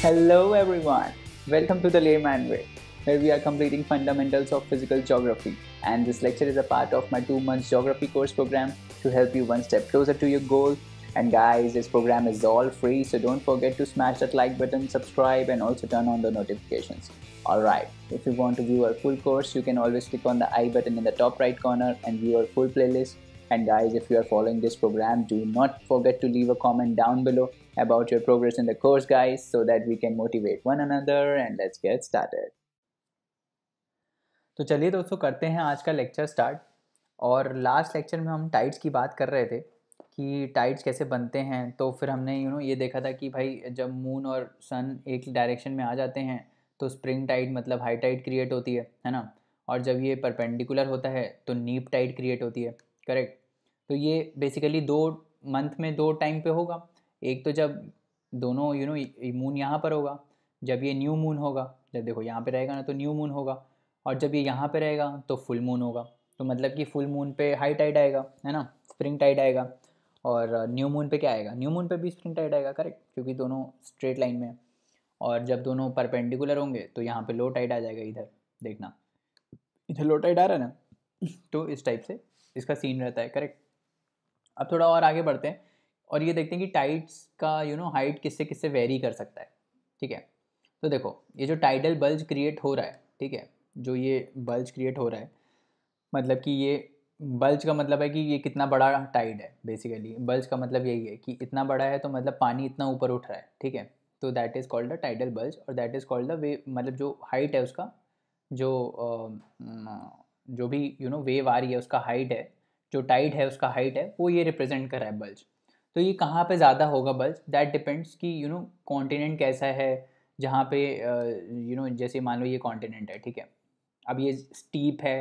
Hello everyone, welcome to the Layman Way, where we are completing fundamentals of physical geography. And this lecture is a part of my two months geography course program to help you one step closer to your goal. And guys, this program is all free, so don't forget to smash that like button, subscribe, and also turn on the notifications. Alright, if you want to view our full course, you can always click on the I button in the top right corner and view our full playlist. And guys, if you are following this program, do not forget to leave a comment down below about your progress in the course, guys, so that we can motivate one another. And let's get started. तो चलिए दोस्तों करते हैं आज का lecture start और last lecture में हम टाइड्स की बात कर रहे थे कि टाइड्स कैसे बनते हैं तो फिर हमने यू नो ये देखा था कि भाई जब मून और सन एक डायरेक्शन में आ जाते हैं तो स्प्रिंग टाइड मतलब हाई टाइड क्रिएट होती है है ना और जब ये परपेंडिकुलर होता है तो नीप टाइड क्रिएट होती है करेक्ट तो ये बेसिकली दो मंथ में दो टाइम पे होगा एक तो जब दोनों यू नो मून यहाँ पर होगा, जब ये न्यू मून होगा, जब देखो यहाँ पे रहेगा ना तो न्यू मून होगा, और जब ये यहाँ पे रहेगा तो फुल मून होगा। तो मतलब कि फुल मून पे हाई टाइड आएगा, है ना? स्प्रिंग टाइड आएगा, और न्यू मून पे क्या आएगा? न्यू मून पे भी स्प्रिंग टाइड आएगा करेक्ट क्योंकि दोनों स्ट्रेट लाइन में है। और जब दोनों परपेंडिकुलर होंगे तो यहाँ पे लो टाइड आ जाएगा इधर, देखना। इधर लो टाइड आ रहा है ना? तो इस टाइप से इसका सीन रहता है करेक्ट अब थोड़ा और आगे बढ़ते हैं। और ये देखते हैं कि टाइट्स का यू नो हाइट किससे किससे वेरी कर सकता है, ठीक है? तो देखो, ये जो टाइडल बल्ज क्रिएट हो रहा है, ठीक है? जो ये बल्ज क्रिएट हो रहा है मतलब कि ये बल्ज का मतलब है कि ये कितना बड़ा टाइड है बेसिकली बल्ज का मतलब यही है कि इतना बड़ा है तो मतलब पानी इतना ऊपर उठ रहा है, ठीक है? तो that is called the tidal bulge और that is called the way मतलब जो हाइट है उसका, जो जो भी यू नो वेव आ रही है उसका हाइट है, जो टाइड है उसका हाइट है, वो ये रिप्रेजेंट कर रहा है बल्ज तो ये कहाँ पे ज़्यादा होगा बल्ज दैट डिपेंड्स कि यू नो कॉन्टिनेंट कैसा है, जहाँ पे यू नो जैसे मान लो ये कॉन्टिनेंट है, ठीक है? अब ये स्टीप है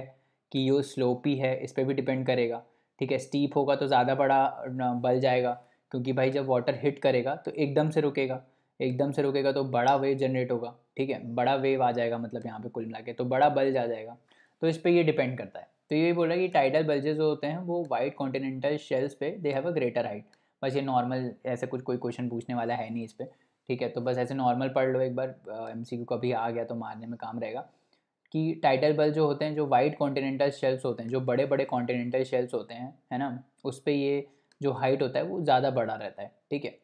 कि ये स्लोपी है, इस पर भी डिपेंड करेगा, ठीक है? स्टीप होगा तो ज़्यादा बड़ा बल जाएगा, क्योंकि भाई जब वाटर हिट करेगा तो एकदम से रुकेगा, एकदम से रुकेगा तो बड़ा वेव जनरेट होगा, ठीक है? बड़ा वेव आ जाएगा मतलब यहाँ पे कुल मिला के तो बड़ा बल्ज आ जाएगा तो इस पर ये डिपेंड करता है। तो ये बोल रहा है कि टाइडल बल्जेस जो होते हैं, वो वाइट कॉन्टिनेंटल शेल्स पे they have a greater height बस ये नॉर्मल ऐसे कुछ कोई क्वेश्चन पूछने वाला है नहीं इस पर ठीक है? तो बस ऐसे नॉर्मल पढ़ लो एक बार एम सी कभी आ गया तो मारने में काम रहेगा। कि टाइटल बल जो होते हैं जो वाइट कॉन्टिनेंटल शेल्स होते हैं जो बड़े बड़े कॉन्टिनेंटल शेल्स होते हैं है ना? उस पर ये जो हाइट होता है वो ज़्यादा बड़ा रहता है ठीक है?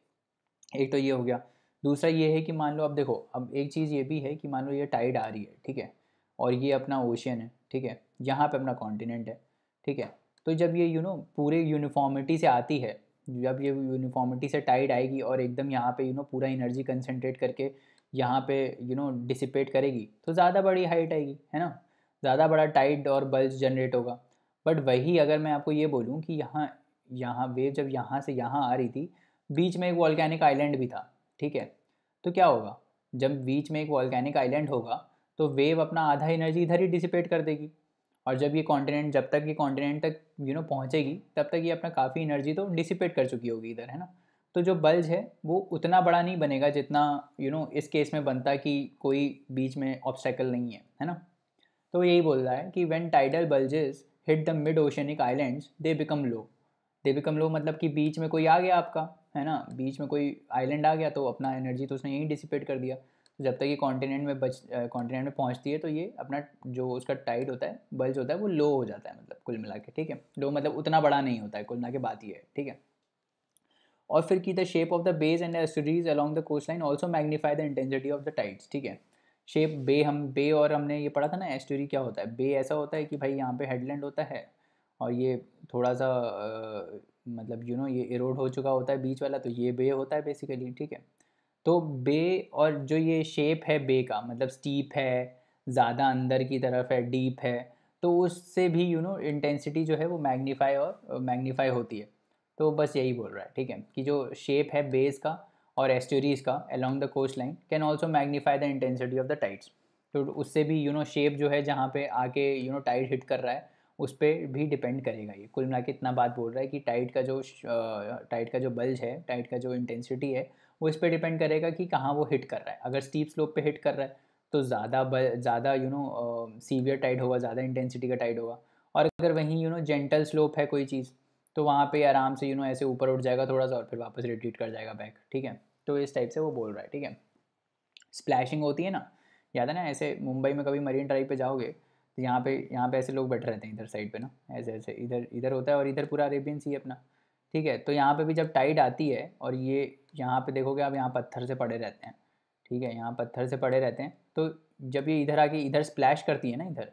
एक तो ये हो गया। दूसरा ये है कि मान लो अब देखो अब एक चीज़ ये भी है कि मान लो ये टाइड आ रही है ठीक है? और ये अपना ओशियन है ठीक है? यहाँ पे अपना कॉन्टिनेंट है ठीक है? तो जब ये यू you नो know, पूरे यूनिफॉर्मिटी से आती है जब ये यूनिफॉर्मिटी से टाइड आएगी और एकदम यहाँ पे यू नो पूरा एनर्जी कंसनट्रेट करके यहाँ पे यू नो डिसिपेट करेगी तो ज़्यादा बड़ी हाइट आएगी, है ना? ज़्यादा बड़ा टाइड और बल्ज जनरेट होगा। बट वही अगर मैं आपको ये बोलूँ कि यहाँ यहाँ वेव जब यहाँ से यहाँ आ रही थी, बीच में एक वॉल्केनिक आइलैंड भी था, ठीक है? तो क्या होगा? जब बीच में एक वॉल्केनिक आइलैंड होगा तो वेव अपना आधा एनर्जी इधर ही डिसिपेट कर देगी। और जब ये कॉन्टिनेंट जब तक ये कॉन्टिनेंट तक यू नो पहुँचेगी तब तक ये अपना काफ़ी एनर्जी तो डिसिपेट कर चुकी होगी इधर है ना? तो जो बल्ज है वो उतना बड़ा नहीं बनेगा जितना यू you नो know, इस केस में बनता कि कोई बीच में ऑब्स्टेकल नहीं है है ना? तो यही बोल रहा है कि when tidal bulges hit the mid oceanic islands they become low they become low मतलब कि बीच में कोई आ गया आपका है ना? बीच में कोई आइलैंड आ गया तो अपना एनर्जी तो उसने यहीं डिसिपेट कर दिया। जब तक ये कॉन्टिनेंट में बच कॉन्टिनेंट में पहुँचती है तो ये अपना जो उसका टाइड होता है बल्ज होता है वो लो हो जाता है मतलब कुल मिला के ठीक है? लो मतलब उतना बड़ा नहीं होता है कुल मिला के बात ये है ठीक है? और फिर की the shape of the bays and estuaries along the coast line also magnify the intensity of the tides ठीक है? शेप बे हम बे और हमने ये पढ़ा था ना एस्टरी क्या होता है? बे ऐसा होता है कि भाई यहाँ पे हेडलैंड होता है और ये थोड़ा सा आ, मतलब यू नो ये इरोड हो चुका होता है बीच वाला तो ये बे होता है बेसिकली ठीक है? तो बे और जो ये शेप है बे का मतलब स्टीप है, ज़्यादा अंदर की तरफ़ है डीप है तो उससे भी यू नो इंटेंसिटी जो है वो मैग्नीफाई और मैग्नीफाई होती है। तो बस यही बोल रहा है, ठीक है? कि जो शेप है बेस का और एस्टोरीज का along the coast line can also magnify the intensity of the tides तो उससे भी यू नो शेप जो है जहाँ पे आके यू नो टाइड हिट कर रहा है, उस पर भी डिपेंड करेगा ये। कुल मिला के इतना बात बोल रहा है कि टाइट का जो टाइट का जो बल्ज है टाइट का जो इंटेंसिटी है वो इस पर डिपेंड करेगा कि कहाँ वो हिट कर रहा है। अगर स्टीप स्लोप पे हिट कर रहा है तो ज़्यादा ज़्यादा यू नो सीवियर टाइड होगा, ज़्यादा इंटेंसिटी का टाइड होगा। और अगर वहीं यू नो जेंटल स्लोप है कोई चीज़ तो वहाँ पे आराम से यू नो ऐसे ऊपर उठ जाएगा थोड़ा सा और फिर वापस रिट्रीट कर जाएगा बैक ठीक है? तो इस टाइप से वो बोल रहा है, ठीक है? स्प्लैशिंग होती है ना, याद है ना, ऐसे मुंबई में कभी मरीन ड्राइव पे जाओगे तो यहाँ पे यहाँ पे ऐसे लोग बैठे रहते हैं इधर साइड पे ना, ऐसे ऐसे, इधर इधर होता है और इधर पूरा अरेबियन सी अपना, ठीक है? तो यहाँ पे भी जब टाइड आती है और ये यहाँ पे देखोगे आप यहाँ पत्थर से पड़े रहते हैं, ठीक है? यहाँ पत्थर से पड़े रहते हैं। तो जब ये इधर आके इधर स्प्लैश करती है ना इधर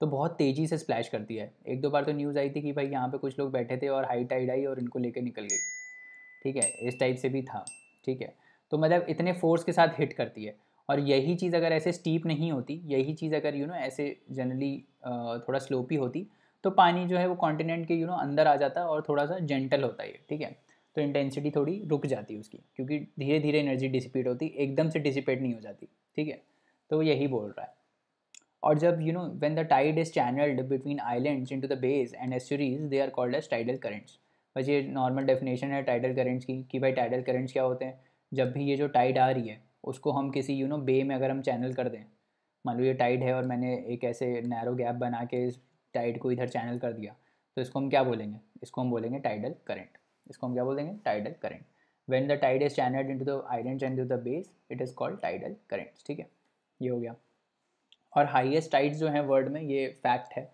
तो बहुत तेज़ी से स्प्लैश करती है। एक दो बार तो न्यूज़ आई थी कि भाई यहाँ पे कुछ लोग बैठे थे और हाई टाइड आई और इनको लेके निकल गई, ठीक है? इस टाइप से भी था, ठीक है? तो मतलब इतने फोर्स के साथ हिट करती है। और यही चीज़ अगर ऐसे स्टीप नहीं होती, यही चीज़ अगर यू नो ऐसे जनरली थोड़ा स्लोपी होती तो पानी जो है वो कॉन्टिनेंट के यू नो अंदर आ जाता और थोड़ा सा जेंटल होता है ठीक है? तो इंटेंसिटी थोड़ी रुक जाती है उसकी, क्योंकि धीरे धीरे एनर्जी डिसिपेट होती, एकदम से डिसिपेट नहीं हो जाती, ठीक है? तो यही बोल रहा है। और जब you know when the tide is channelled between islands into the bays and estuaries they are called as tidal currents बस ये नॉर्मल डेफिनेशन है टाइडल करेंट्स की, कि भाई टाइडल करेंट्स क्या होते हैं? जब भी ये जो टाइड आ रही है, उसको हम किसी यू नो बे में अगर हम चैनल कर दें, मान लो ये टाइड है और मैंने एक ऐसे नैरो गैप बना के इस टाइड को इधर चैनल कर दिया तो इसको हम क्या बोलेंगे? इसको हम बोलेंगे टाइडल करेंट इसको हम क्या बोल देंगे? Tidal current when the tide is channelled into the island and the bays it is called tidal currents ठीक है? ये हो गया। और हाईएस्ट टाइड्स जो हैं वर्ल्ड में, ये फैक्ट है।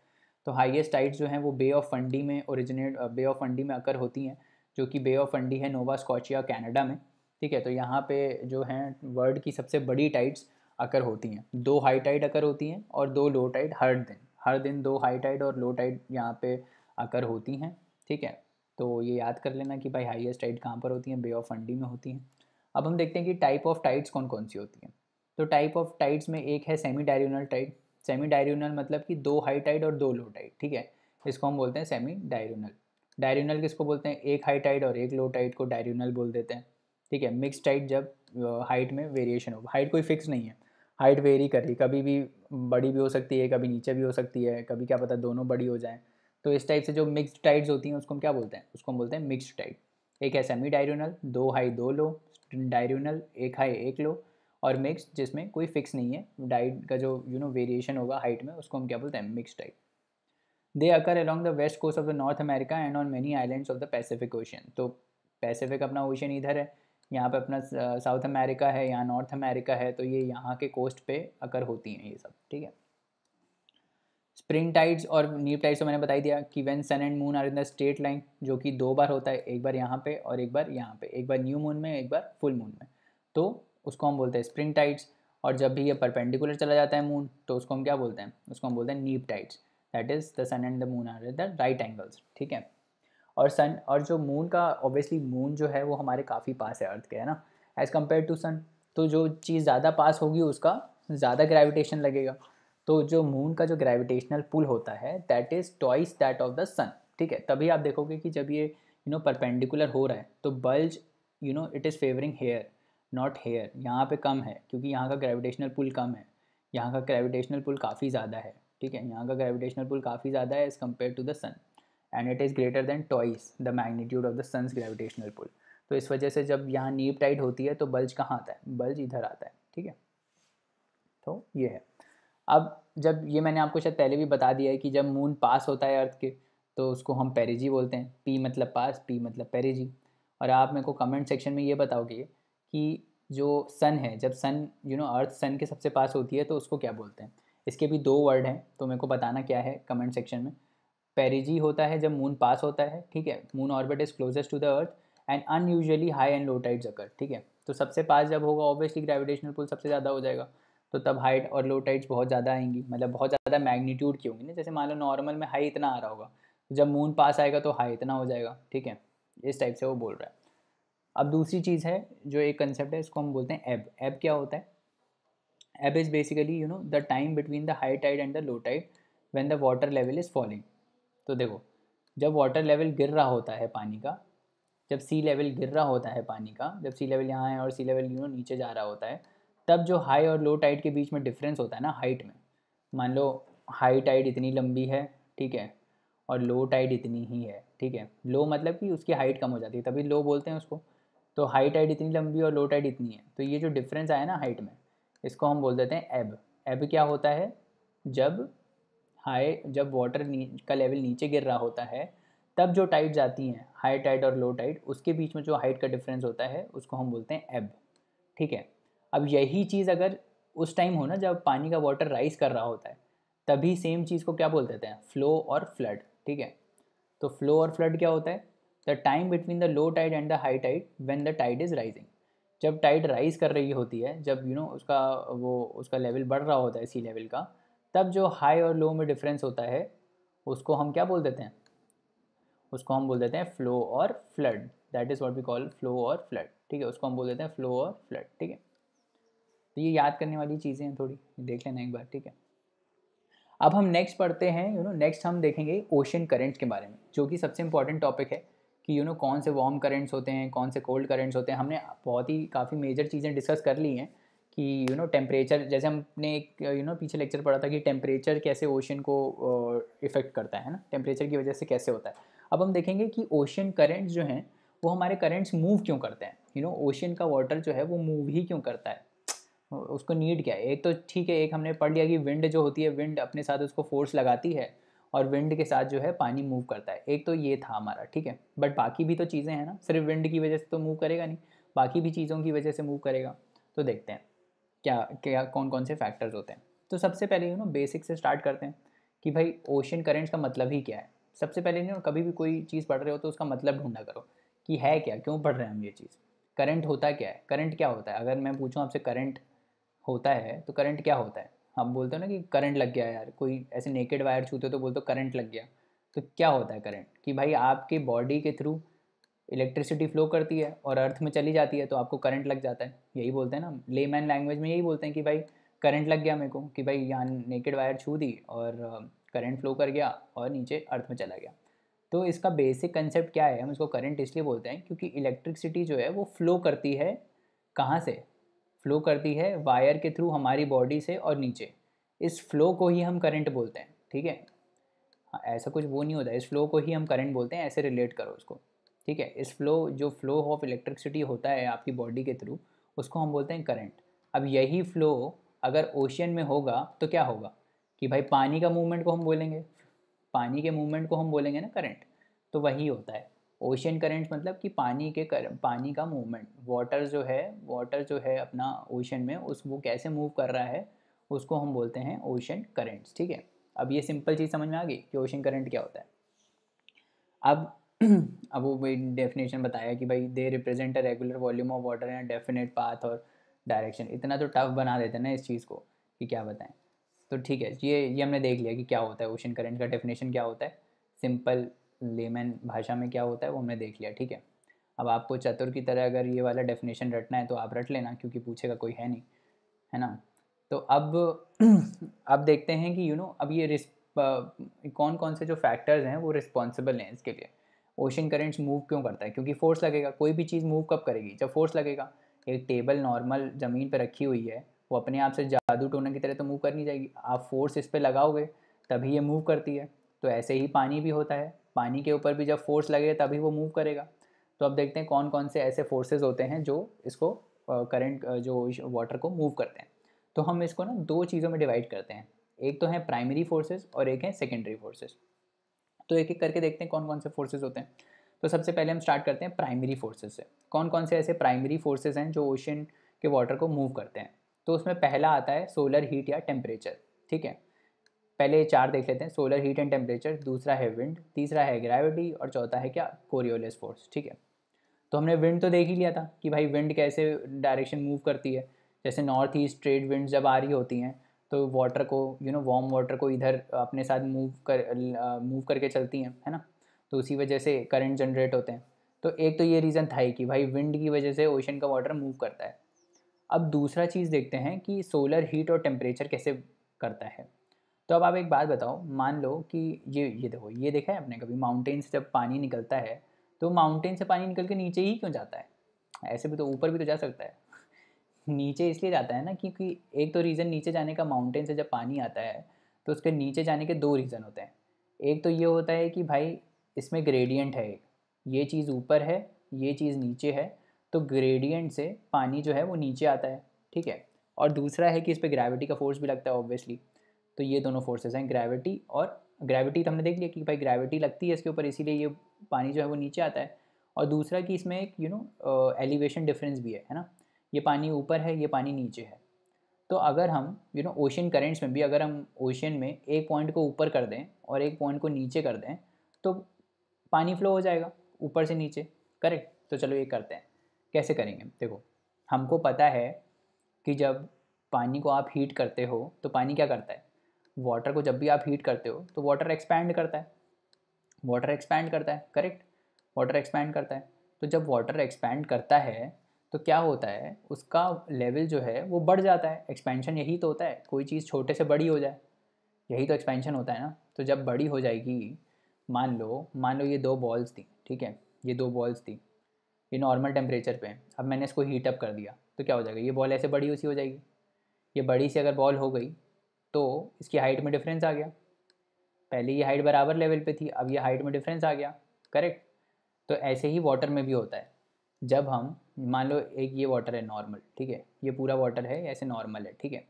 तो हाईएस्ट टाइड्स जो हैं, वो बे ऑफ़ फंडी में ओरिजिनेट बे ऑफ़ फंडी में अकर होती हैं, जो कि बे ऑफ़ फंडी है नोवा स्कॉचिया कनाडा में। ठीक है? तो यहाँ पे जो हैं वर्ल्ड की सबसे बड़ी टाइड्स अकर होती हैं। दो हाई टाइड अकर होती हैं और दो लो टाइड हर दिन। हर दिन दो हाई टाइड और लो टाइड यहाँ पे अकर होती हैं। ठीक है? तो ये याद कर लेना कि भाई हाईएस्ट टाइड कहाँ पर होती हैं? बे ऑफ़ फंडी में होती हैं। अब हम देखते हैं कि टाइप ऑफ़ टाइड्स कौन कौन सी होती हैं। तो टाइप ऑफ़ टाइड्स में एक है semi diurnal tide semi diurnal मतलब कि दो हाई टाइड और दो लो टाइड ठीक है? इसको हम बोलते हैं सेमी डायरियोनल डायरियोनल किसको बोलते हैं? एक हाई टाइड और एक लो टाइड को डायरियोनल बोल देते हैं, ठीक है? मिक्स टाइड जब हाइट में वेरिएशन हो। हाइट कोई फिक्स नहीं है। हाइट वेरी कर रही कभी भी बड़ी भी हो सकती है, कभी नीचे भी हो सकती है, कभी क्या पता दोनों बड़ी हो जाएँ। तो इस टाइप से जो मिक्सड टाइड्स होती हैं, उसको हम क्या बोलते हैं? उसको हम बोलते हैं मिक्सड टाइड एक है सेमी डायरियोनल दो हाई दो लो डायरियोनल एक हाई एक लो, और मिक्स जिसमें कोई फिक्स नहीं है डाइट का जो यू नो वेरिएशन होगा हाइट में, उसको हम क्या बोलते हैं? Mix type they occur along the west coast of the North America and on many islands of the Pacific Ocean तो पैसिफिक अपना ओशन इधर है, यहाँ पे अपना साउथ अमेरिका है, यहाँ नॉर्थ अमेरिका है तो ये यहाँ के कोस्ट पे अकर होती हैं ये सब, ठीक है? स्प्रिंग टाइड्स और नीप टाइड्स तो मैंने बताई दिया कि when sun and moon are in the straight line जो कि दो बार होता है, एक बार यहाँ पे और एक बार यहाँ पे, एक बार न्यू मून में, एक बार फुल मून में। तो उसको हम बोलते हैं स्प्रिंग टाइड्स और जब भी ये परपेंडिकुलर चला जाता है मून तो उसको हम क्या बोलते हैं? उसको हम बोलते हैं neap tides. That is the sun and the moon are the right angles ठीक है? और सन और जो मून का ऑब्वियसली मून जो है वो हमारे काफ़ी पास है अर्थ के, है ना? एज़ कंपेयर टू सन तो जो चीज़ ज़्यादा पास होगी उसका ज़्यादा ग्रेविटेशन लगेगा। तो जो मून का जो ग्रेविटेशनल पुल होता है that is twice that of the sun ठीक है? तभी आप देखोगे कि जब ये यू नो परपेंडिकुलर हो रहा है तो bulge you know it is favouring here not here यहाँ पे कम है, क्योंकि यहाँ का ग्रेविटेशनल पुल कम है। यहाँ का ग्रेविटेशनल पुल काफ़ी ज़्यादा है, ठीक है? यहाँ का ग्रेविटेशनल पुल काफ़ी ज़्यादा है as compare to the sun and it is greater than twice the magnitude of the sun's gravitational pull तो इस वजह से जब यहाँ नीप टाइट होती है तो बल्ज कहाँ आता है? बल्ज इधर आता है, ठीक है? तो ये है। अब जब ये मैंने आपको शायद पहले भी बता दिया है कि जब मून पास होता है अर्थ के तो उसको हम पेरिजी बोलते हैं। पी मतलब पास पी मतलब पेरिजी और आप मेरे को कमेंट सेक्शन में ये बताओगे कि जो सन है, जब सन यू नो अर्थ सन के सबसे पास होती है तो उसको क्या बोलते हैं? इसके भी दो वर्ड हैं तो मेरे को बताना क्या है कमेंट सेक्शन में। पेरिजी होता है जब मून पास होता है, ठीक है? Moon orbit is closest to the earth and unusually high and low tides occur ठीक है? तो सबसे पास जब होगा ऑब्वियसली ग्रेविटेशनल पुल सबसे ज़्यादा हो जाएगा। तो तब हाइट और लो टाइड्स बहुत ज़्यादा आएँगी। मतलब बहुत ज़्यादा मैग्नीट्यूड की होंगी ना, जैसे मान लो नॉर्मल में हाई इतना आ रहा होगा। जब मून पास आएगा तो हाई इतना हो जाएगा, ठीक है? इस टाइप से वो बोल रहा है। अब दूसरी चीज़ है, जो एक कंसेप्ट है, इसको हम बोलते हैं एब एब क्या होता है? Ebb is basically you know the time between the high tide and the low tide when the water level is falling तो देखो, जब वाटर लेवल गिर रहा होता है पानी का, जब सी लेवल गिर रहा होता है पानी का, जब सी लेवल यहाँ है और सी लेवल यू नो नीचे जा रहा होता है तब जो हाई और लो टाइड के बीच में डिफरेंस होता है ना हाइट में। मान लो हाई टाइड इतनी लंबी है, ठीक है, और लो टाइड इतनी ही है, ठीक है। लो मतलब कि उसकी हाइट कम हो जाती है, तभी लो बोलते हैं उसको। तो हाई टाइड इतनी लंबी और लो टाइड इतनी है। तो ये जो डिफरेंस आया ना हाइट में, इसको हम बोल देते हैं एब एब क्या होता है? जब हाई जब वाटर का लेवल नीचे गिर रहा होता है, तब जो टाइड जाती हैं हाई टाइड और लो टाइड उसके बीच में जो हाइट का डिफरेंस होता है, उसको हम बोलते हैं एब ठीक है। अब यही चीज़ अगर उस टाइम हो ना जब पानी का वाटर राइज कर रहा होता है तभी सेम चीज़ को क्या बोल देते हैं? फ्लो और फ्लड ठीक है? तो फ्लो और फ्लड क्या होता है? The time between the low tide and the high tide when the tide is rising जब टाइड राइज कर रही होती है जब यू you नो know, उसका वो उसका लेवल बढ़ रहा होता है सी लेवल का तब जो हाई और लो में डिफरेंस होता है उसको हम क्या बोल देते हैं? उसको हम बोल देते हैं फ्लो और flood that is what we call flow और फ्लड ठीक है? उसको हम बोल देते हैं फ्लो और फ्लड ठीक है? तो ये याद करने वाली चीज़ें हैं थोड़ी। देख लेना एक बार ठीक है? अब हम नेक्स्ट पढ़ते हैं यू नो नेक्स्ट हम देखेंगे ओशन करेंट्स के बारे में जो कि सबसे इंपॉर्टेंट टॉपिक है कि यू you नो know, कौन से वार्म करेंट्स होते हैं कौन से कोल्ड करेंट्स होते हैं। हमने बहुत ही काफ़ी मेजर चीज़ें डिस्कस कर ली हैं कि यू नो टेम्परेचर जैसे हमने एक यू नो पीछे लेक्चर पढ़ा था कि टेम्परेचर कैसे ओशन को इफ़ेक्ट करता है ना? टेम्परेचर की वजह से कैसे होता है। अब हम देखेंगे कि ओशन करेंट्स जो हैं वो हमारे करेंट्स मूव क्यों करते हैं? यू नो ओशन का वाटर जो है वो मूव ही क्यों करता है? उसको नीड क्या है? एक तो ठीक है, एक हमने पढ़ लिया कि विंड जो होती है विंड अपने साथ उसको फोर्स लगाती है और विंड के साथ जो है पानी मूव करता है। एक तो ये था हमारा, ठीक है? बट बाकी भी तो चीज़ें हैं ना, सिर्फ़ विंड की वजह से तो मूव करेगा नहीं, बाकी भी चीज़ों की वजह से मूव करेगा। तो देखते हैं, क्या क्या कौन कौन से फैक्टर्स होते हैं। तो सबसे पहले यू नो बेसिक से स्टार्ट करते हैं कि भाई ओशन करेंट्स का मतलब ही क्या है? सबसे पहले नहीं कभी भी कोई चीज़ पढ़ रहे हो तो उसका मतलब ढूंढा करो कि है क्या, क्यों पढ़ रहे हैं हम ये चीज़? करंट होता क्या है? करंट क्या होता है? अगर मैं पूछूँ आपसे करंट होता है तो करंट क्या होता है? हम बोलते हो ना कि करंट लग गया यार, कोई ऐसे नेकेड वायर छूते हो तो बोलते हो करंट लग गया। तो क्या होता है करंट कि भाई आपके बॉडी के थ्रू इलेक्ट्रिसिटी फ्लो करती है और अर्थ में चली जाती है तो आपको करंट लग जाता है। यही बोलते हैं ना ले मैन लैंग्वेज में यही बोलते हैं कि भाई करंट लग गया मेरे को, कि भाई यहाँ नेकेड वायर छू दी और करंट फ्लो कर गया और नीचे अर्थ में चला गया। तो इसका बेसिक कंसेप्ट क्या है? हम इसको करंट इसलिए बोलते हैं क्योंकि इलेक्ट्रिसिटी जो है वो फ्लो करती है कहाँ से? फ्लो करती है वायर के थ्रू हमारी बॉडी से और नीचे। इस फ्लो को ही हम करंट बोलते हैं, ठीक है? हाँ ऐसा कुछ वो नहीं होता, इस फ्लो को ही हम करंट बोलते हैं, ऐसे रिलेट करो उसको, ठीक है? इस फ्लो, जो फ्लो ऑफ़ इलेक्ट्रिसिटी होता है आपकी बॉडी के थ्रू, उसको हम बोलते हैं करंट। अब यही फ्लो अगर ओशियन में होगा तो क्या होगा? कि भाई पानी का मूवमेंट को हम बोलेंगे। पानी के मूवमेंट को हम बोलेंगे ना करंट तो वही होता है। ओशन करेंट्स मतलब कि पानी के कर, पानी का मूवमेंट, वाटर जो है, वाटर जो है अपना ओशन में, उस, वो कैसे मूव कर रहा है, उसको हम बोलते हैं ओशन करेंट्स, ठीक है? अब ये सिंपल चीज़ समझ में आ गई कि ओशन करेंट क्या होता है। अब अब वो भाई डेफिनेशन बताया कि भाई they represent a regular volume of water and definite path और डायरेक्शन इतना तो टफ बना देते हैं ना इस चीज़ को कि क्या बताएँ। तो ठीक है, ये ये हमने देख लिया कि क्या होता है ओशन करंट का डेफिनेशन क्या होता है? सिंपल लेमैन भाषा में क्या होता है वो हमने देख लिया ठीक है? अब आपको चतुर की तरह अगर ये वाला डेफिनेशन रटना है तो आप रट लेना क्योंकि पूछेगा कोई है नहीं है ना? तो अब अब देखते हैं कि यू you नो know, अब ये रिस्प कौन कौन से जो फैक्टर्स हैं वो रिस्पॉन्सिबल हैं इसके लिए। ओशन करेंट्स मूव क्यों करता है? क्योंकि फोर्स लगेगा कोई भी चीज़ मूव कब करेगी? जब फोर्स लगेगा एक टेबल नॉर्मल ज़मीन पर रखी हुई है वो अपने आप से जादू टोने की तरह तो मूव कर नहीं जाएगी। आप फोर्स इस पर लगाओगे तभी ये मूव करती है तो ऐसे ही पानी भी होता है। पानी के ऊपर भी जब फोर्स लगे तभी वो मूव करेगा। तो अब देखते हैं कौन कौन से ऐसे फोर्सेज होते हैं जो इसको करंट जो वाटर को मूव करते हैं। तो हम इसको ना दो चीज़ों में डिवाइड करते हैं। एक तो है प्राइमरी फोर्सेज और एक है सेकेंडरी फोर्सेज तो एक एक करके देखते हैं कौन कौन से फोर्सेज होते हैं। तो सबसे पहले हम स्टार्ट करते हैं प्राइमरी फोर्सेज से। कौन कौन से ऐसे प्राइमरी फोर्सेज हैं जो ओशन के वाटर को मूव करते हैं? तो उसमें पहला आता है सोलर हीट या टेम्परेचर ठीक है? पहले चार देख लेते हैं सोलर हीट एंड टेम्परेचर दूसरा है विंड तीसरा है ग्रेविटी और चौथा है क्या? कोरियोलेस फोर्स ठीक है? तो हमने विंड तो देख ही लिया था कि भाई विंड कैसे डायरेक्शन मूव करती है। जैसे नॉर्थ ईस्ट ट्रेड विंड जब आ रही होती हैं तो वाटर को यू नो वार्म वाटर को इधर अपने साथ मूव कर मूव करके चलती हैं, है ना? तो उसी वजह से करंट जनरेट होते हैं। तो एक तो ये रीज़न था ही कि भाई विंड की वजह से ओशन का वाटर मूव करता है। अब दूसरा चीज़ देखते हैं कि सोलर हीट और टेम्परेचर कैसे करता है। तो अब आप एक बात बताओ, मान लो कि ये ये देखो, ये देखा है आपने कभी माउंटेन से जब पानी निकलता है तो माउंटेन से पानी निकल के नीचे ही क्यों जाता है? ऐसे भी तो ऊपर भी तो जा सकता है। नीचे इसलिए जाता है ना क्योंकि एक तो रीज़न नीचे जाने का माउंटेन से जब पानी आता है तो उसके नीचे जाने के दो रीज़न होते हैं। एक तो ये होता है कि भाई, इसमें ग्रेडियंट है एक। ये चीज़ ऊपर है, ये चीज़ नीचे है तो ग्रेडियंट से पानी जो है वो नीचे आता है, ठीक है? और दूसरा है कि इस पर ग्रेविटी का फोर्स भी लगता है ऑब्वियसली तो ये दोनों फोर्सेस हैं ग्रेविटी और ग्रेविटी तो हमने देख लिया कि भाई ग्रेविटी लगती है इसके ऊपर, इसीलिए ये पानी जो है वो नीचे आता है। और दूसरा कि इसमें एक यू नो एलिवेशन डिफरेंस भी है है ना? ये पानी ऊपर है, ये पानी नीचे है। तो अगर हम यू नो ओशन करेंट्स में भी अगर हम ओशन में एक पॉइंट को ऊपर कर दें और एक पॉइंट को नीचे कर दें तो पानी फ्लो हो जाएगा ऊपर से नीचे। करेक्ट तो चलो ये करते हैं। कैसे करेंगे? देखो, हमको पता है कि जब पानी को आप हीट करते हो तो पानी क्या करता है? वाटर को जब भी आप हीट करते हो तो वाटर एक्सपैंड करता है। वाटर एक्सपैंड करता है करेक्ट वाटर एक्सपैंड करता है। तो जब वाटर एक्सपैंड करता है तो क्या होता है? उसका लेवल जो है, वो बढ़ जाता है। एक्सपेंशन यही तो होता है। कोई चीज़ छोटे से बड़ी हो जाए, यही तो एक्सपेंशन होता है ना। तो जब बड़ी हो जाएगी, मान लो मान लो ये दो बॉल्स थी, ठीक है? ये दो बॉल्स थी, ये नॉर्मल टेम्परेचर पे। अब मैंने इसको हीटअप कर दिया तो क्या हो जाएगा? ये बॉल ऐसे बड़ी उसी हो जाएगी। ये बड़ी सी अगर बॉल हो गई तो इसकी हाइट में डिफरेंस आ गया। पहले ये हाइट बराबर लेवल पे थी, अब ये हाइट में डिफरेंस आ गया। करेक्ट तो ऐसे ही वाटर में भी होता है। जब हम, मान लो एक ये वाटर है नॉर्मल ठीक है? ये पूरा वाटर है, ऐसे नॉर्मल है, ठीक है?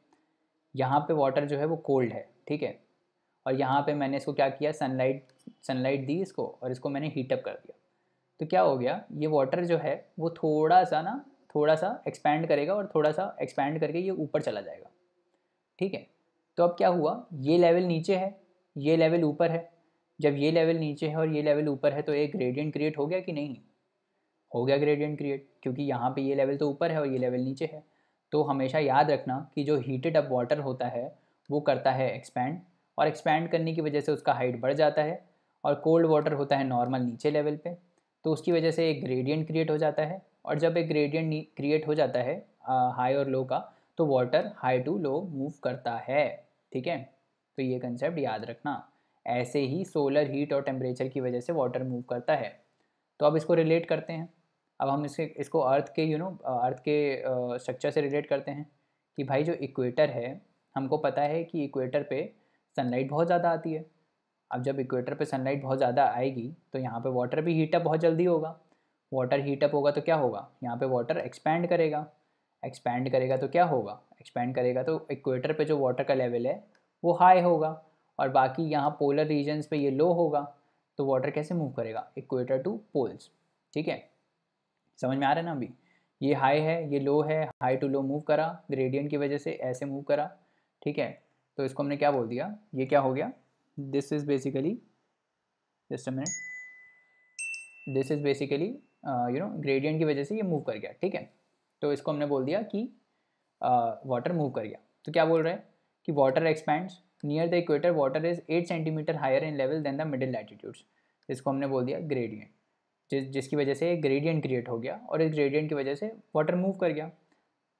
यहाँ पे वाटर जो है वो कोल्ड है, ठीक है? और यहाँ पे मैंने इसको क्या किया? सनलाइट सनलाइट दी इसको और इसको मैंने हीटअप कर दिया। तो क्या हो गया? ये वाटर जो है वो थोड़ा सा ना थोड़ा सा एक्सपैंड करेगा और थोड़ा सा एक्सपैंड करके ये ऊपर चला जाएगा। ठीक है? तो अब क्या हुआ? ये लेवल नीचे है, ये लेवल ऊपर है। जब ये लेवल नीचे है और ये लेवल ऊपर है तो एक ग्रेडियंट क्रिएट हो गया कि नहीं? हो गया ग्रेडियंट क्रिएट क्योंकि यहाँ पे ये लेवल तो ऊपर है और ये लेवल नीचे है। तो हमेशा याद रखना कि जो हीटेड अप वाटर होता है, वो करता है एक्सपैंड और एक्सपैंड करने की वजह से उसका हाइट बढ़ जाता है और कोल्ड वाटर होता है नॉर्मल नीचे लेवल पे। तो उसकी वजह से एक ग्रेडियंट क्रिएट हो जाता है और जब एक ग्रेडियंट क्रिएट हो जाता है हाई और लो का तो water high to low move करता है। ठीक है? तो ये कंसेप्ट याद रखना। ऐसे ही सोलर हीट और टेम्परेचर की वजह से वाटर मूव करता है। तो अब इसको रिलेट करते हैं। अब हम इसके इसको अर्थ के यू नो अर्थ के स्ट्रक्चर से रिलेट करते हैं कि भाई जो इक्वेटर है, हमको पता है कि इक्वेटर पे सनलाइट बहुत ज़्यादा आती है। अब जब इक्वेटर पे सनलाइट बहुत ज़्यादा आएगी तो यहाँ पे वाटर भी हीटअप बहुत जल्दी होगा। वाटर हीटअप होगा तो क्या होगा? यहाँ पे वाटर एक्सपैंड करेगा। एक्सपैंड करेगा तो क्या होगा? एक्सपैंड करेगा तो इक्वेटर पे जो वाटर का लेवल है, वो हाई होगा और बाकी यहाँ पोलर रीजन्स पे ये लो होगा तो वाटर कैसे मूव करेगा? इक्वेटर टू पोल्स ठीक है? समझ में आ रहा है ना अभी? ये हाई है, ये लो है हाई टू लो मूव करा ग्रेडियंट की वजह से ऐसे मूव करा, ठीक है? तो इसको हमने क्या बोल दिया? ये क्या हो गया? This is basically just minute this is basically you know gradient की वजह से ये मूव कर गया, ठीक है? तो इसको हमने बोल दिया कि वाटर मूव कर गया। तो क्या बोल रहे हैं? कि water expands near the equator water is eight centimetre higher in level than the middle latitudes इसको हमने बोल दिया ग्रेडियंट जिस, जिसकी वजह से ग्रेडियंट क्रिएट हो गया और इस ग्रेडियंट की वजह से वाटर मूव कर गया।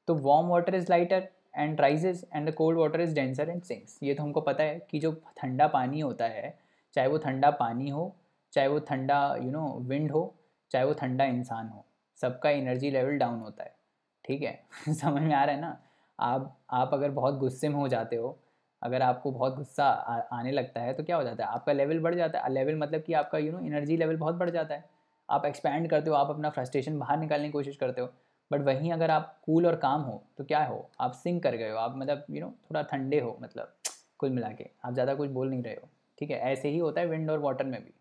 तो warm water is lighter and rises and the cold water is denser and sinks ये तो हमको पता है कि जो ठंडा पानी होता है, चाहे वो ठंडा पानी हो, चाहे वो ठंडा यू नो विंड हो, चाहे वो ठंडा इंसान हो, सबका एनर्जी लेवल डाउन होता है। ठीक है? समझ में आ रहा है ना? आप आप अगर बहुत गुस्से में हो जाते हो, अगर आपको बहुत गुस्सा आने लगता है तो क्या हो जाता है? आपका लेवल बढ़ जाता है। लेवल मतलब कि आपका यू नो एनर्जी लेवल बहुत बढ़ जाता है। आप एक्सपैंड करते हो, आप अपना फ्रस्ट्रेशन बाहर निकालने की कोशिश करते हो। बट वहीं अगर आप कूल और काम हो तो क्या हो? आप सिंक कर गए हो। आप मतलब यू नो थोड़ा ठंडे हो मतलब कुल मिला के। आप ज़्यादा कुछ बोल नहीं रहे हो। ठीक है? ऐसे ही होता है विंड और वाटर में भी।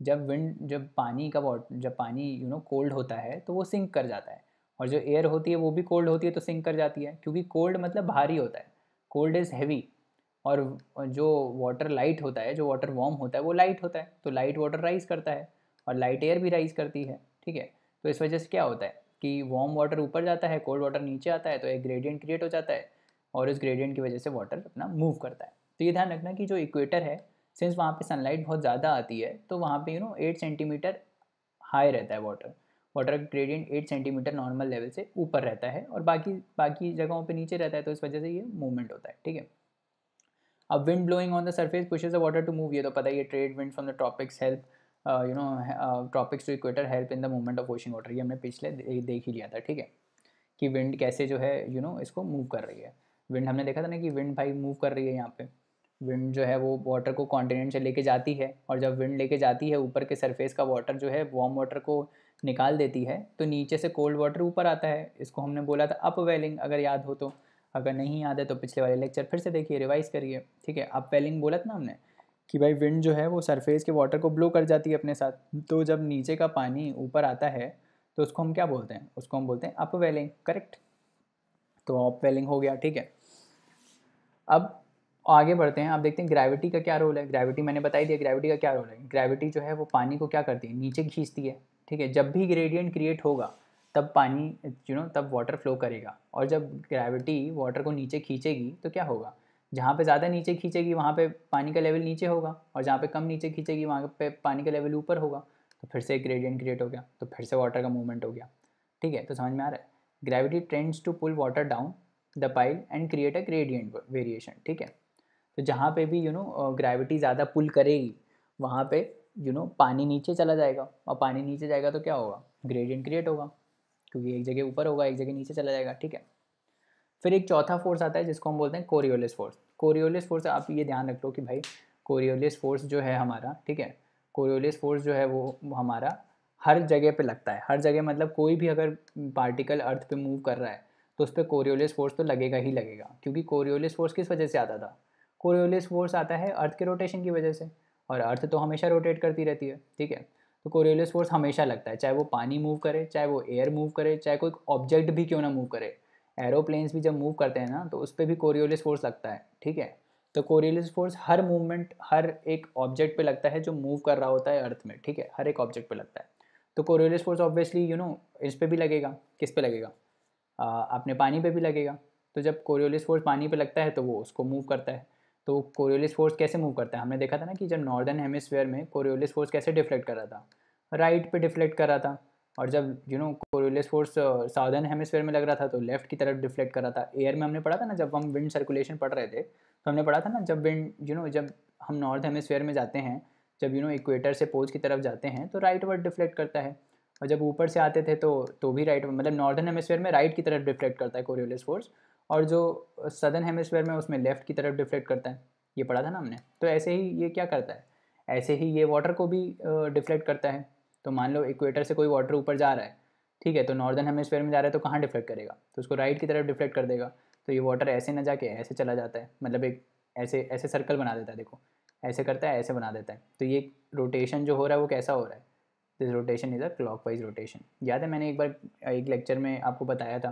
जब विंड जब पानी का जब पानी यू नो कोल्ड होता है तो वो सिंक कर जाता है। और जो एयर होती है, वो भी कोल्ड होती है तो सिंक कर जाती है। क्योंकि कोल्ड मतलब भारी होता है। कोल्ड इज़ हैवी और जो वाटर लाइट होता है, जो वाटर वार्म होता है, वो लाइट होता है। तो लाइट वाटर राइज करता है और लाइट एयर भी राइज करती है, ठीक है? तो इस वजह से क्या होता है कि वार्म वाटर ऊपर जाता है कोल्ड वाटर नीचे आता है तो एक ग्रेडियंट क्रिएट हो जाता है और इस ग्रेडियंट की वजह से वाटर अपना मूव करता है। तो ये ध्यान रखना कि जो इक्वेटर है सिंस वहाँ पे सनलाइट बहुत ज़्यादा आती है तो वहाँ पे you know eight centimetre high रहता है water water gradient eight centimetre normal level से ऊपर रहता है और बाकी बाकी जगहों पे नीचे रहता है तो इस वजह से ये मूवमेंट होता है ठीक है? अब wind blowing on the surface pushes the water to move ये तो पता है ये trade wind from the tropics help you know tropics to equator help in the movement of ocean water ये हमने पिछले देख ही लिया था ठीक है? कि विंड कैसे जो है यू you नो know, इसको मूव कर रही है। विंड हमने देखा था ना कि विंड भाई मूव कर रही है यहाँ पे। विंड जो है वो वाटर को कॉन्टिनेंट से लेके जाती है और जब विंड लेके जाती है ऊपर के सरफेस का वाटर जो है वार्म वाटर को निकाल देती है तो नीचे से कोल्ड वाटर ऊपर आता है। इसको हमने बोला था अपवेलिंग अगर याद हो तो। अगर नहीं याद है तो पिछले वाले लेक्चर फिर से देखिए रिवाइज करिए, ठीक है? अप वेलिंग बोला था ना हमने कि भाई विंड जो है वो सरफेस के वाटर को ब्लो कर जाती है अपने साथ। तो जब नीचे का पानी ऊपर आता है तो उसको हम क्या बोलते हैं? उसको हम बोलते हैं अप वेलिंग करेक्ट तो ऑप वेलिंग हो गया, ठीक है? अब आगे बढ़ते हैं, आप देखते हैं ग्रेविटी का क्या रोल है? ग्रेविटी मैंने बताई दिया ग्रेविटी का क्या रोल है? ग्रेविटी जो है वो पानी को क्या करती है? नीचे खींचती है। ठीक है, जब भी ग्रेडियंट क्रिएट होगा, तब पानी यू नो तब वाटर फ्लो करेगा। और जब ग्रेविटी वाटर को नीचे खींचेगी तो क्या होगा? जहाँ पे ज़्यादा नीचे खींचेगी, वहाँ पे पानी का लेवल नीचे होगा, और जहाँ पे कम नीचे खींचेगी, वहाँ पे पानी का लेवल ऊपर होगा तो फिर से एक ग्रेडियंट क्रिएट हो गया तो फिर से वाटर का मूवमेंट हो गया। ठीक है तो समझ में आ रहा है? Gravity tends to pull water down the pile and create a gradient variation ठीक है? तो जहाँ पे भी यू नो ग्रेविटी ज़्यादा पुल करेगी, वहाँ पे यू नो पानी नीचे चला जाएगा। और पानी नीचे जाएगा तो क्या होगा? ग्रेडियंट क्रिएट होगा। क्योंकि एक जगह ऊपर होगा, एक जगह नीचे चला जाएगा, ठीक है? फिर एक चौथा फोर्स आता है, जिसको हम बोलते हैं कोरियोलिस फोर्स कोरियोलिस फोर्स आप ये ध्यान रख लो कि भाई कोरियोलिस फोर्स जो है हमारा, ठीक है? कोरियोलिस फोर्स जो है वो हमारा हर जगह पे लगता है। हर जगह मतलब कोई भी अगर पार्टिकल अर्थ पे मूव कर रहा है तो उस पर कोरियोलिस फोर्स तो लगेगा ही लगेगा। क्योंकि कोरियोलिस फोर्स किस वजह से आता था? कोरियोलिस फोर्स आता है अर्थ के रोटेशन की वजह से। और अर्थ तो हमेशा रोटेट करती रहती है, ठीक है? तो कोरियोलिस फोर्स हमेशा लगता है, चाहे वो पानी मूव करे, चाहे वो एयर मूव करे, चाहे कोई ऑब्जेक्ट भी क्यों ना मूव करे। एरोप्लेन्स भी जब मूव करते हैं ना तो उस पर भी कोरियोलिस फोर्स लगता है, ठीक है? तो कोरियोलिस फोर्स हर मूवमेंट हर एक ऑब्जेक्ट पे लगता है जो मूव कर रहा होता है अर्थ में, ठीक है? हर एक ऑब्जेक्ट पे लगता है। तो Coriolis force obviously you know इस पर भी लगेगा। किस पे लगेगा? अपने पानी पे भी लगेगा। तो जब कोरियोलिस फोर्स पानी पे लगता है तो वो उसको मूव करता है। तो कोरियोलिस फोर्स कैसे मूव करता है? हमने देखा था ना कि जब नॉर्दर्न हेमिसफेयर में कोरियोलिस फोर्स कैसे डिफ्लेक्ट कर रहा था? राइट पे डिफ्लेक्ट कर रहा था। और जब you know Coriolis force southern hemisphere में लग रहा था तो लेफ़्ट की तरफ़ डिफ्लेक्ट कर रहा था। एयर में हमने पढ़ा था ना, जब हम विंड सर्कुलेशन पढ़ रहे थे तो हमने पढ़ा था ना, जब विंड यू नो जब हम नॉर्थ हेमिसफेयर में जाते हैं, जब यू नो इक्वेटर से पोज की तरफ़ जाते हैं तो राइट वर्ड डिफ्लेक्ट करता है। और जब ऊपर से आते थे तो तो भी राइट मतलब नॉर्दर्न हेमिसफेयर में राइट की तरफ़ डिफ्लेक्ट करता है कोरियोलिस फोर्स। और जो सदर्न हेमिसफेयर में उसमें लेफ़्ट की तरफ़ डिफ्लेक्ट करता है, ये पढ़ा था ना हमने? तो ऐसे ही ये क्या करता है? ऐसे ही ये वाटर को भी डिफ्लेक्ट करता है। तो मान लो इक्वेटर से कोई वाटर ऊपर जा रहा है, ठीक है तो नॉर्दर्न हेमिसफेयर में जा रहा है तो कहाँ डिफ्लेक्ट करेगा? तो उसको राइट की तरफ़ डिफ्लेक्ट कर देगा। तो ये वाटर ऐसे ना जाके ऐसे चला जाता है मतलब एक ऐसे ऐसे सर्कल बना देता है, देखो। ऐसे करता है, ऐसे बना देता है। तो ये रोटेशन जो हो रहा है वो कैसा हो रहा है? This rotation is a clockwise rotation याद है मैंने एक बार, एक लेक्चर में आपको बताया था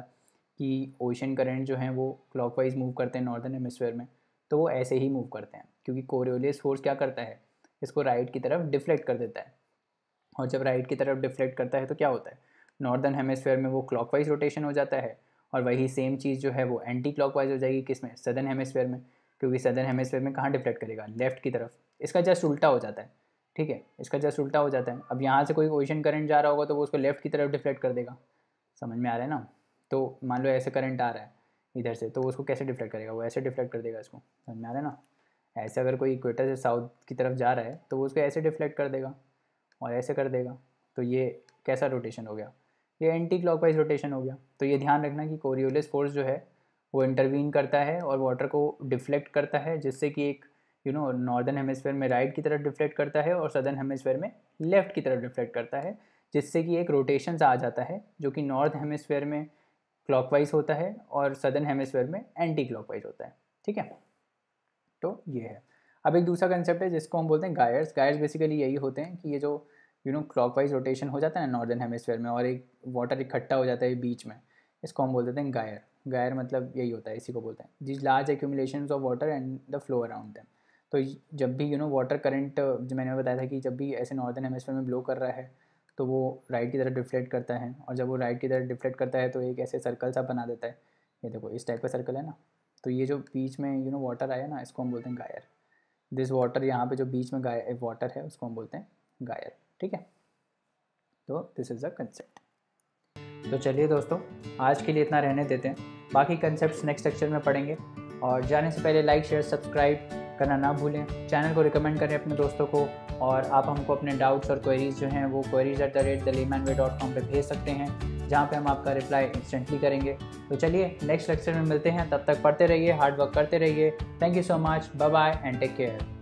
कि ओशन करंट जो है वो क्लॉक वाइज मूव करते हैं नॉर्दर्न हेमिसफेयर में तो वो ऐसे ही मूव करते हैं। क्योंकि कोरियोलियस फोर्स क्या करता है? इसको राइट की तरफ़ डिफ्लेक्ट कर देता है। और जब राइट की तरफ़ डिफ्लेक्ट करता है तो क्या होता है? नॉर्दर्न हेमिसफेयर में वो क्लॉकवाइज रोटेशन हो जाता है और वही सेम चीज़ जो है वो एंटी क्लॉकवाइज हो जाएगी किसमें सदर्न हेमिसफेयर में। क्योंकि सदर्न हेमिसफेयर में कहाँ डिफ्लेक्ट करेगा? लेफ़्ट की तरफ़। इसका जस्ट उल्टा हो जाता है। ठीक है? इसका जस्ट उल्टा हो जाता है। अब यहाँ से कोई ओशन करंट जा रहा होगा तो वो उसको लेफ़्ट की तरफ़ डिफ्लेक्ट कर देगा। समझ में आ रहा है ना? तो मान लो ऐसे करंट आ रहा है इधर से तो उसको कैसे डिफ्लेक्ट करेगा? वो ऐसे डिफ्लेक्ट कर देगा इसको, समझ में आ रहा है ना? ऐसे अगर कोई इक्वेटर से साउथ की तरफ़ जा रहा है तो वो उसको ऐसे डिफ्लेक्ट कर देगा और ऐसे कर देगा। तो ये कैसा रोटेशन हो गया? ये एंटी क्लॉकवाइज रोटेशन हो गया। तो ये ध्यान रखना कि कोरियोलिस फोर्स जो है, वो इंटरवीन करता है और वाटर को डिफ्लेक्ट करता है, जिससे कि एक यू नो नॉर्दर्न हेमिसफेयर में राइट की तरफ़ डिफ्लेक्ट करता है और सदर्न हेमिसफेयर में लेफ़्ट की तरफ़ डिफ्लेक्ट करता है, जिससे कि एक रोटेशन आ जाता है, जो कि नॉर्थ हेमिसफेयर में क्लॉकवाइज होता है और सदर्न हेमिसफेयर में एंटी क्लॉकवाइज होता है, ठीक है? तो ये है। अब एक दूसरा कंसेप्ट है जिसको हम बोलते हैं गायर्स गायर्स बेसिकली यही होते हैं कि ये जो यू नो क्लॉकवाइज रोटेशन हो जाता है ना नॉर्दर्न हेमिसफेयर में और एक वाटर इकट्ठा हो जाता है बीच में, इसको हम बोल देते हैं गायर गायर मतलब यही होता है, इसी को बोलते हैं। This large accumulation of water and the flow around them तो जब भी यू नो वाटर करंट जो मैंने बताया था कि जब भी ऐसे नॉर्दर्न हेमिसफेयर में ब्लो कर रहा है तो वो राइट की तरफ़ डिफ्लेक्ट करता है और जब वो राइट की तरफ़ डिफ्लेक्ट करता है तो एक ऐसे सर्कल सा बना देता है। ये देखो, इस टाइप का सर्कल है ना। तो ये जो बीच में यू नो वाटर आया ना, इसको हम बोलते हैं गायर दिस वाटर यहाँ पे जो बीच में गाय वाटर है, उसको हम बोलते हैं गायर ठीक है? तो दिस इज़ अ कंसेप्ट तो चलिए दोस्तों, आज के लिए इतना रहने देते हैं। बाकी कंसेप्ट नेक्स्ट लेक्चर में पढ़ेंगे। और जाने से पहले लाइक शेयर सब्सक्राइब करना ना भूलें। चैनल को रिकमेंड करें अपने दोस्तों को और आप हमको अपने डाउट्स और क्वेरीज जो हैं, वो queries at the rate the layman way dot com पर भेज सकते हैं, जहाँ पे हम आपका रिप्लाई इंस्टेंटली करेंगे। तो चलिए नेक्स्ट लेक्चर में मिलते हैं। तब तक पढ़ते रहिए हार्ड वर्क करते रहिए। Thank you so much bye bye and take care